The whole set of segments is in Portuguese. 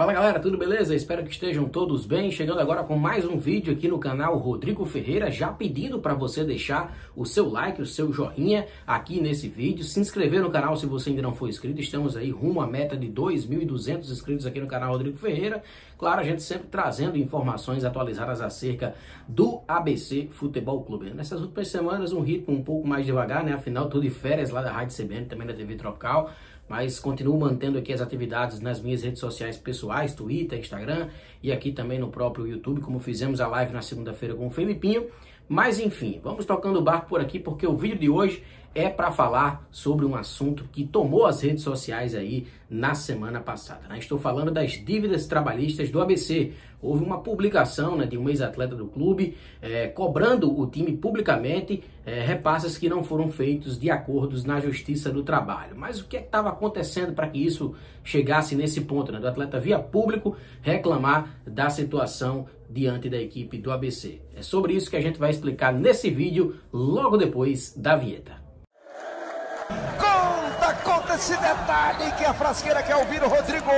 Fala galera, tudo beleza? Espero que estejam todos bem. Chegando agora com mais um vídeo aqui no canal Rodrigo Ferreira, já pedindo para você deixar o seu like, o seu joinha aqui nesse vídeo, se inscrever no canal se você ainda não for inscrito. Estamos aí rumo à meta de 2.200 inscritos aqui no canal Rodrigo Ferreira. Claro, a gente sempre trazendo informações atualizadas acerca do ABC Futebol Clube. Nessas últimas semanas um ritmo um pouco mais devagar, né? Afinal, tudo de férias lá da Rádio CBN, também da TV Tropical mas continuo mantendo aqui as atividades nas minhas redes sociais pessoais, Twitter, Instagram e aqui também no próprio YouTube, como fizemos a live na segunda-feira com o Felipinho. Mas enfim, vamos tocando o barco por aqui porque o vídeo de hoje é para falar sobre um assunto que tomou as redes sociais aí na semana passada. Né? Estou falando das dívidas trabalhistas do ABC. Houve uma publicação né, de um ex-atleta do clube é, cobrando o time publicamente é, repasses que não foram feitos de acordos na Justiça do Trabalho. Mas o que é estava acontecendo para que isso chegasse nesse ponto, né, do atleta via público reclamar da situação diante da equipe do ABC? É sobre isso que a gente vai explicar nesse vídeo logo depois da vinheta. Conta, conta esse detalhe que a frasqueira quer ouvir o Rodrigo.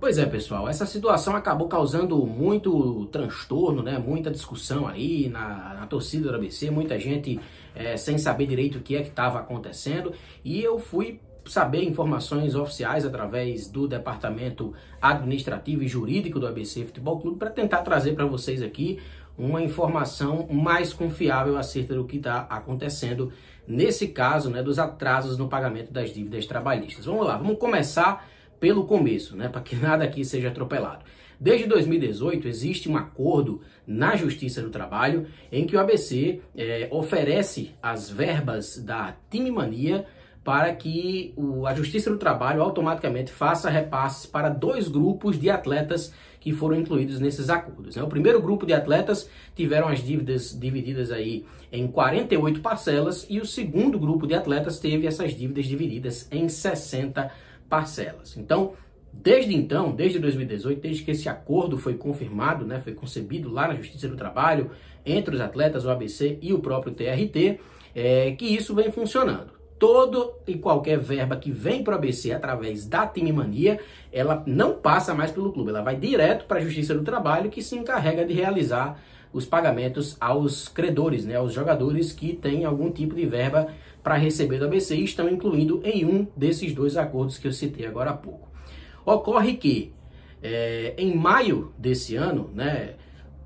Pois é, pessoal, essa situação acabou causando muito transtorno, né? Muita discussão aí na, na torcida do ABC, muita gente é, sem saber direito o que é que estava acontecendo. E eu fui saber informações oficiais através do departamento administrativo e jurídico do ABC Futebol Clube para tentar trazer para vocês aqui uma informação mais confiável acerca do que está acontecendo nesse caso, né, dos atrasos no pagamento das dívidas trabalhistas. Vamos lá, vamos começar pelo começo, né, para que nada aqui seja atropelado. Desde 2018 existe um acordo na Justiça do Trabalho em que o ABC é, oferece as verbas da Time Mania para que a Justiça do Trabalho automaticamente faça repasses para dois grupos de atletas que foram incluídos nesses acordos. Né? O primeiro grupo de atletas tiveram as dívidas divididas aí em 48 parcelas e o segundo grupo de atletas teve essas dívidas divididas em 60 parcelas. Então, Desde então, desde 2018, desde que esse acordo foi confirmado, né, foi concebido lá na Justiça do Trabalho, entre os atletas, o ABC e o próprio TRT, é, que isso vem funcionando todo e qualquer verba que vem para o ABC através da Time Mania, ela não passa mais pelo clube, ela vai direto para a Justiça do Trabalho, que se encarrega de realizar os pagamentos aos credores, né, aos jogadores que têm algum tipo de verba para receber do ABC e estão incluindo em um desses dois acordos que eu citei agora há pouco. Ocorre que é, em maio desse ano, né,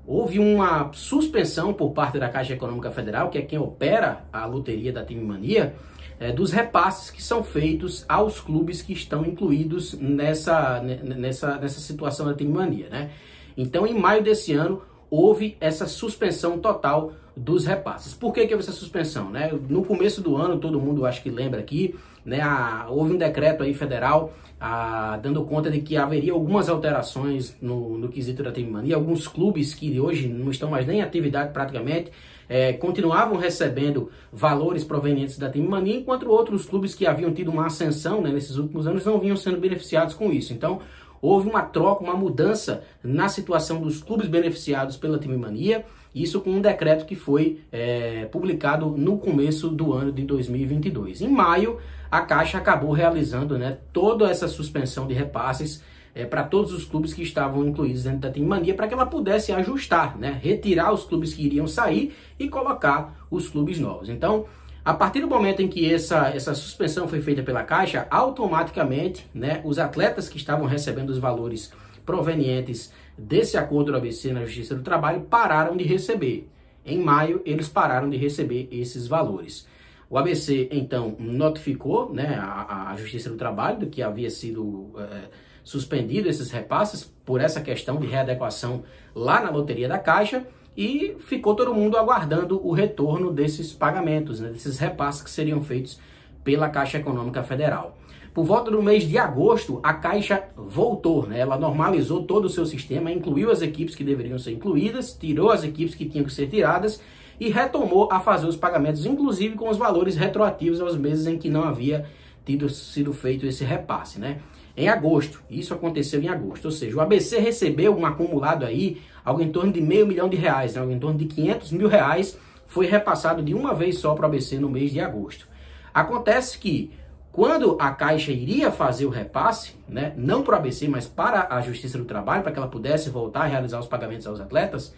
houve uma suspensão por parte da Caixa Econômica Federal, que é quem opera a loteria da Time Mania, é, dos repasses que são feitos aos clubes que estão incluídos nessa, nessa, nessa situação da Timania, né? Então, em maio desse ano, houve essa suspensão total dos repasses. Por que, que houve essa suspensão? Né? No começo do ano, todo mundo acho que lembra aqui, né, a, houve um decreto aí federal a, dando conta de que haveria algumas alterações no, no quesito da Timania. Alguns clubes que hoje não estão mais nem em atividade praticamente, é, continuavam recebendo valores provenientes da Time Mania, enquanto outros clubes que haviam tido uma ascensão né, nesses últimos anos não vinham sendo beneficiados com isso. Então, houve uma troca, uma mudança na situação dos clubes beneficiados pela Time Mania, isso com um decreto que foi é, publicado no começo do ano de 2022. Em maio, a Caixa acabou realizando né, toda essa suspensão de repasses é, para todos os clubes que estavam incluídos dentro da Team Mania, para que ela pudesse ajustar, né, retirar os clubes que iriam sair e colocar os clubes novos. Então, a partir do momento em que essa, essa suspensão foi feita pela Caixa, automaticamente né, os atletas que estavam recebendo os valores provenientes desse acordo do ABC na Justiça do Trabalho pararam de receber. Em maio, eles pararam de receber esses valores. O ABC, então, notificou né, a, a Justiça do Trabalho do que havia sido é, suspendido esses repasses por essa questão de readequação lá na loteria da Caixa e ficou todo mundo aguardando o retorno desses pagamentos, né, desses repasses que seriam feitos pela Caixa Econômica Federal. Por volta do mês de agosto, a Caixa voltou, né? ela normalizou todo o seu sistema, incluiu as equipes que deveriam ser incluídas, tirou as equipes que tinham que ser tiradas e retomou a fazer os pagamentos, inclusive com os valores retroativos aos meses em que não havia tido sido feito esse repasse, né? Em agosto, isso aconteceu em agosto, ou seja, o ABC recebeu um acumulado aí, algo em torno de meio milhão de reais, né? algo em torno de 500 mil reais, foi repassado de uma vez só para o ABC no mês de agosto. Acontece que quando a Caixa iria fazer o repasse, né, não para o ABC, mas para a Justiça do Trabalho, para que ela pudesse voltar a realizar os pagamentos aos atletas,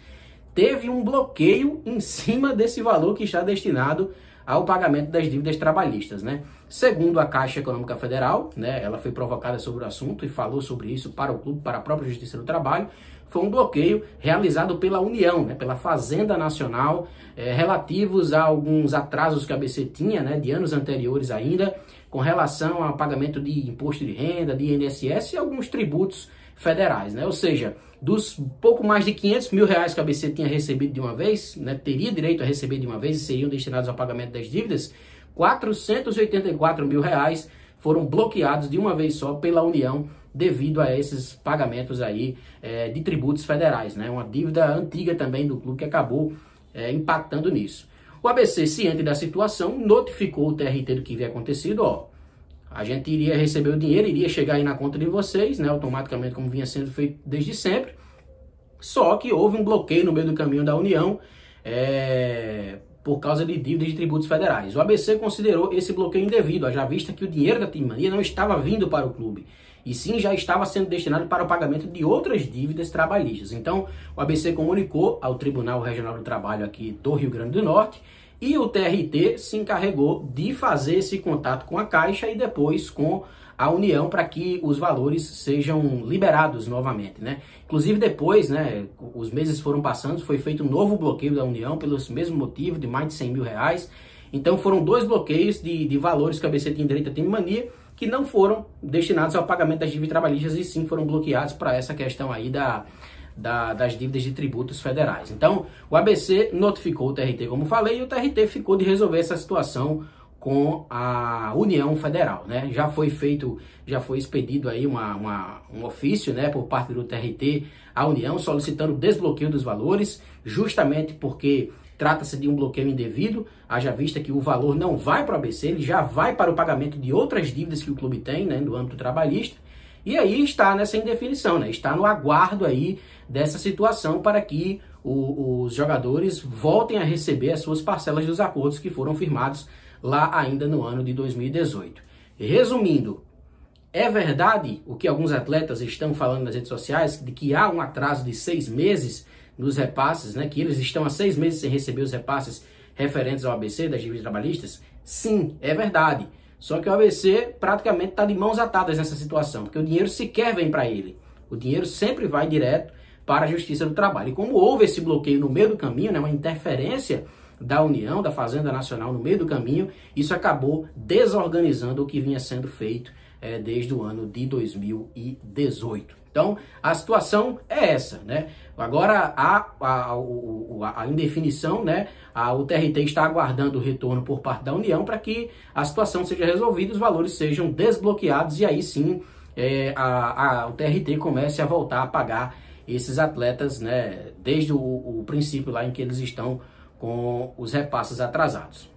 teve um bloqueio em cima desse valor que está destinado ao pagamento das dívidas trabalhistas, né? Segundo a Caixa Econômica Federal, né, ela foi provocada sobre o assunto e falou sobre isso para o clube, para a própria Justiça do Trabalho, foi um bloqueio realizado pela União, né, pela Fazenda Nacional, é, relativos a alguns atrasos que a ABC tinha, né, de anos anteriores ainda, com relação ao pagamento de imposto de renda, de INSS e alguns tributos federais, né? Ou seja, dos pouco mais de 500 mil reais que a ABC tinha recebido de uma vez, né, teria direito a receber de uma vez e seriam destinados ao pagamento das dívidas, 484 mil reais foram bloqueados de uma vez só pela União devido a esses pagamentos aí é, de tributos federais, né? Uma dívida antiga também do clube que acabou é, impactando nisso. O ABC, ciente da situação, notificou o TRT do que havia acontecido, ó. A gente iria receber o dinheiro, iria chegar aí na conta de vocês, né? Automaticamente, como vinha sendo feito desde sempre. Só que houve um bloqueio no meio do caminho da União é, por causa de dívidas de tributos federais. O ABC considerou esse bloqueio indevido, já vista que o dinheiro da Team Mania não estava vindo para o clube e sim já estava sendo destinado para o pagamento de outras dívidas trabalhistas. Então, o ABC comunicou ao Tribunal Regional do Trabalho aqui do Rio Grande do Norte e o TRT se encarregou de fazer esse contato com a Caixa e depois com a União para que os valores sejam liberados novamente, né? Inclusive depois, né, os meses foram passando, foi feito um novo bloqueio da União pelo mesmo motivo, de mais de 100 mil reais. Então foram dois bloqueios de, de valores que a ABC tem direito a ter mania que não foram destinados ao pagamento das dívidas trabalhistas e sim foram bloqueados para essa questão aí da, da, das dívidas de tributos federais. Então, o ABC notificou o TRT, como falei, e o TRT ficou de resolver essa situação com a União Federal, né? Já foi feito, já foi expedido aí uma, uma, um ofício, né, por parte do TRT à União solicitando o desbloqueio dos valores, justamente porque Trata-se de um bloqueio indevido, haja vista que o valor não vai para o ABC, ele já vai para o pagamento de outras dívidas que o clube tem, né, no âmbito trabalhista. E aí está nessa indefinição, né? Está no aguardo aí dessa situação para que o, os jogadores voltem a receber as suas parcelas dos acordos que foram firmados lá ainda no ano de 2018. Resumindo, é verdade o que alguns atletas estão falando nas redes sociais de que há um atraso de seis meses nos repasses, né, que eles estão há seis meses sem receber os repasses referentes ao ABC das dívidas trabalhistas? Sim, é verdade. Só que o ABC praticamente está de mãos atadas nessa situação, porque o dinheiro sequer vem para ele. O dinheiro sempre vai direto para a Justiça do Trabalho. E como houve esse bloqueio no meio do caminho, né, uma interferência da União, da Fazenda Nacional no meio do caminho, isso acabou desorganizando o que vinha sendo feito é, desde o ano de 2018. Então, a situação é essa, né? Agora, a, a, a, a indefinição, né? A, o TRT está aguardando o retorno por parte da União para que a situação seja resolvida, os valores sejam desbloqueados e aí sim é, a, a, o TRT comece a voltar a pagar esses atletas, né? Desde o, o princípio lá em que eles estão com os repasses atrasados.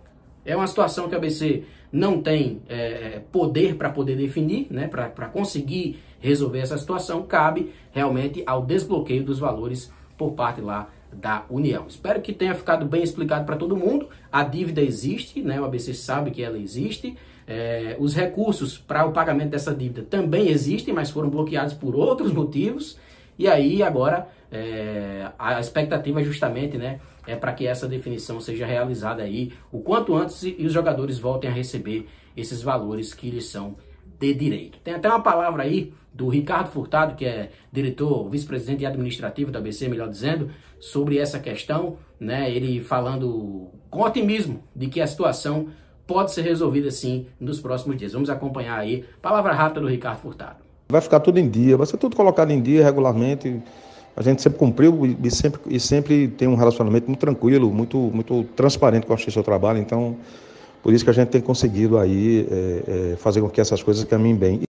É uma situação que a ABC não tem é, poder para poder definir, né, para conseguir resolver essa situação, cabe realmente ao desbloqueio dos valores por parte lá da União. Espero que tenha ficado bem explicado para todo mundo. A dívida existe, né? O ABC sabe que ela existe. É, os recursos para o pagamento dessa dívida também existem, mas foram bloqueados por outros motivos. E aí agora é, a expectativa justamente, né, é para que essa definição seja realizada aí o quanto antes e os jogadores voltem a receber esses valores que lhes são de direito. Tem até uma palavra aí do Ricardo Furtado, que é diretor, vice-presidente administrativo da ABC, melhor dizendo, sobre essa questão, né? Ele falando com otimismo de que a situação pode ser resolvida sim nos próximos dias. Vamos acompanhar aí. Palavra rápida do Ricardo Furtado. Vai ficar tudo em dia, vai ser tudo colocado em dia regularmente. A gente sempre cumpriu e sempre, e sempre tem um relacionamento muito tranquilo, muito, muito transparente com a justiça do trabalho. Então, por isso que a gente tem conseguido aí é, é, fazer com que essas coisas caminhem bem.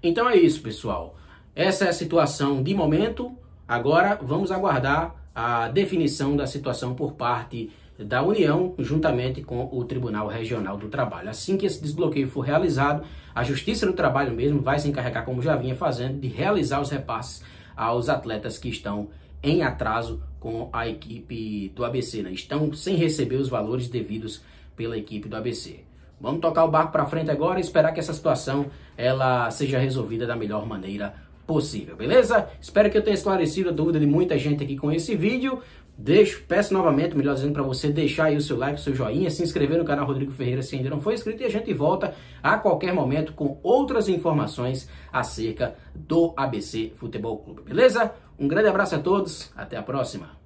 Então é isso, pessoal. Essa é a situação de momento. Agora vamos aguardar a definição da situação por parte da União, juntamente com o Tribunal Regional do Trabalho. Assim que esse desbloqueio for realizado, a Justiça do Trabalho mesmo vai se encarregar, como já vinha fazendo, de realizar os repasses aos atletas que estão em atraso com a equipe do ABC, né? estão sem receber os valores devidos pela equipe do ABC. Vamos tocar o barco para frente agora e esperar que essa situação ela seja resolvida da melhor maneira possível, beleza? Espero que eu tenha esclarecido a dúvida de muita gente aqui com esse vídeo. Deixo, peço novamente, melhor dizendo, para você deixar aí o seu like, o seu joinha, se inscrever no canal Rodrigo Ferreira se ainda não for inscrito e a gente volta a qualquer momento com outras informações acerca do ABC Futebol Clube, beleza? Um grande abraço a todos, até a próxima.